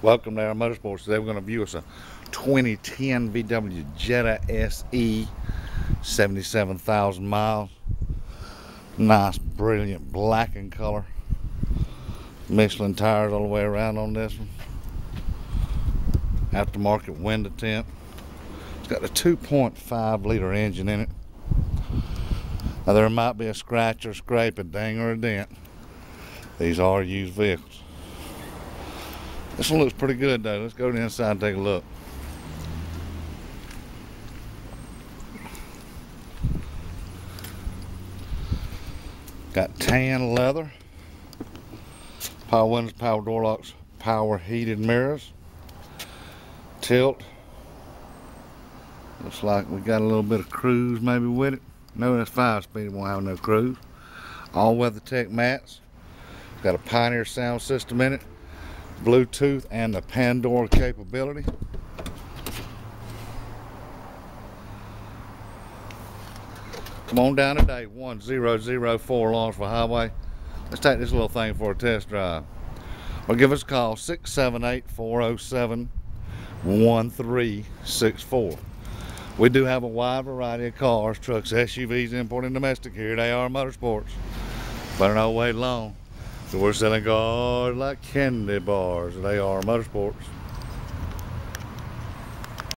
Welcome to AR Motorsports. Today we're going to view us a 2010 VW Jetta SE, 77,000 miles. Nice, brilliant black in color. Michelin tires all the way around on this one. Aftermarket window tint. It's got a 2.5 liter engine in it. Now there might be a scratch or scrape, a ding or a dent. These are used vehicles. This one looks pretty good though. Let's go to the inside and take a look. Got tan leather, power windows, power door locks, power heated mirrors, tilt. Looks like we got a little bit of cruise maybe with it. No, that's five speed, won't have no cruise. All WeatherTech mats. Got a Pioneer sound system in it. Bluetooth and the Pandora capability. Come on down today, 1004 Lawrenceville Highway. Let's take this little thing for a test drive. Or give us a call, 678-407-1364. We do have a wide variety of cars, trucks, SUVs, import and domestic here at AR Motorsports. Better not wait long. We're selling cars like candy bars They are Motorsports.